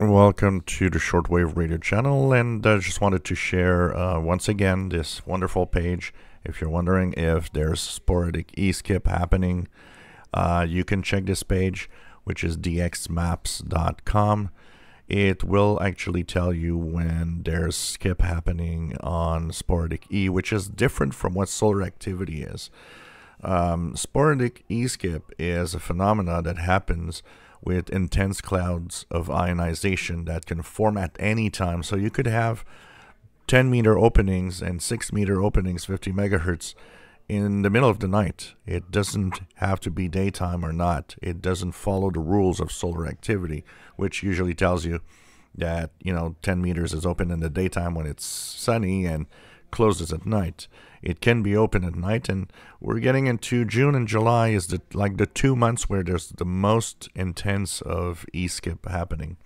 Welcome to the Shortwave Radio channel, and I just wanted to share uh, once again this wonderful page. If you're wondering if there's sporadic e-skip happening, uh, you can check this page, which is dxmaps.com. It will actually tell you when there's skip happening on sporadic E, which is different from what solar activity is. Um, sporadic e-skip is a phenomena that happens with intense clouds of ionization that can form at any time. So you could have 10 meter openings and 6 meter openings, 50 megahertz, in the middle of the night. It doesn't have to be daytime or not. It doesn't follow the rules of solar activity, which usually tells you that, you know, 10 meters is open in the daytime when it's sunny and closes at night. It can be open at night, and we're getting into June and July is the like the two months where there's the most intense of e-skip happening.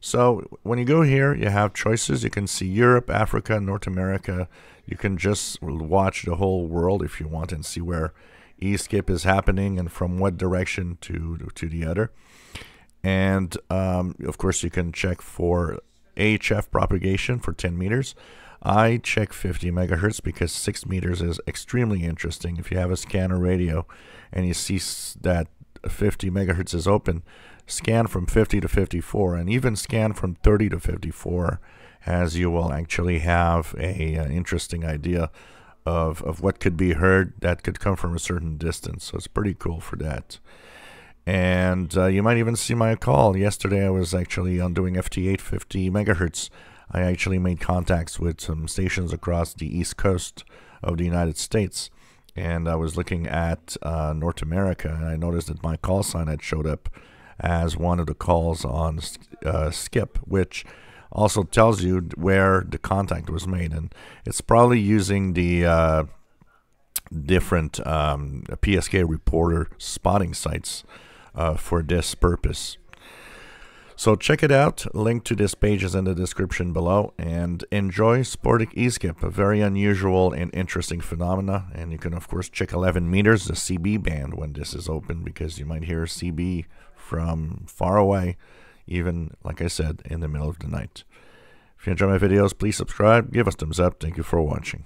So when you go here, you have choices. You can see Europe, Africa, North America. You can just watch the whole world if you want and see where e-skip is happening and from what direction to to the other. And um, of course, you can check for AHF propagation for 10 meters. I check 50 megahertz because 6 meters is extremely interesting. If you have a scanner radio and you see that 50 megahertz is open, scan from 50 to 54 and even scan from 30 to 54 as you will actually have a, a uh, interesting idea of, of what could be heard that could come from a certain distance. So it's pretty cool for that. And uh, you might even see my call. Yesterday I was actually on doing FT8 50 megahertz I actually made contacts with some stations across the east coast of the United States. And I was looking at uh, North America, and I noticed that my call sign had showed up as one of the calls on uh, Skip, which also tells you where the contact was made. And it's probably using the uh, different um, PSK reporter spotting sites uh, for this purpose. So check it out. Link to this page is in the description below. And enjoy Sporadic E-skip, a very unusual and interesting phenomena. And you can, of course, check 11 meters, the CB band, when this is open, because you might hear CB from far away, even, like I said, in the middle of the night. If you enjoy my videos, please subscribe, give us thumbs up. Thank you for watching.